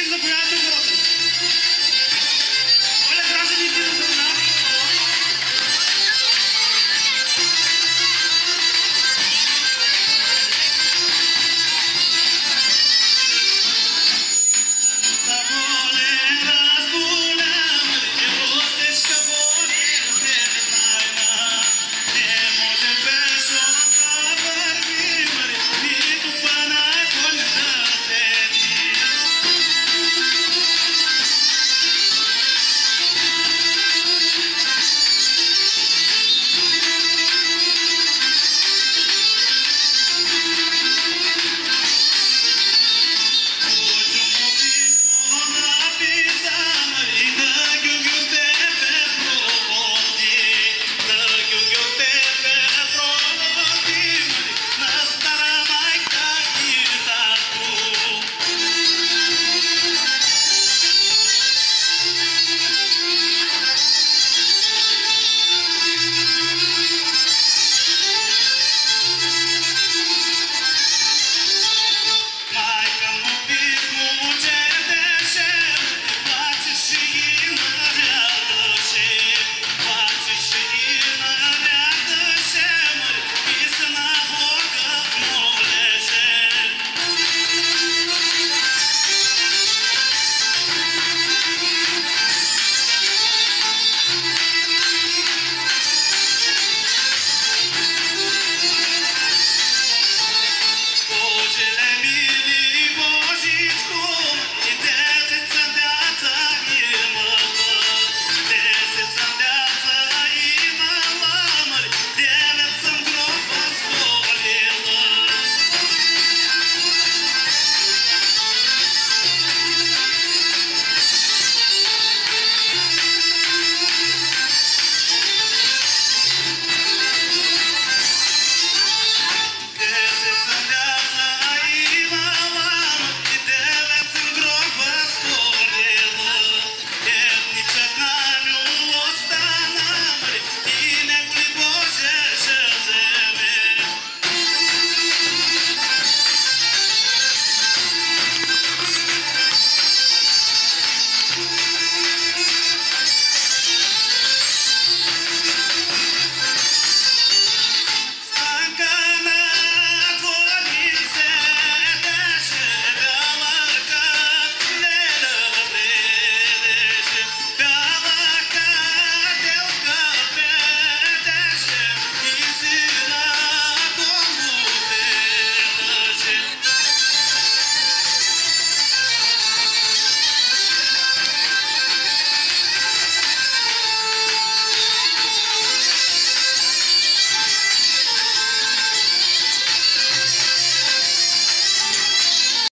gives up